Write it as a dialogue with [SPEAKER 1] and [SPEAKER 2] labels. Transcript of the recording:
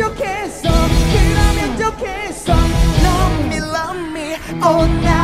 [SPEAKER 1] 좋겠어. 그러면 좋겠어. Love me, love me, oh now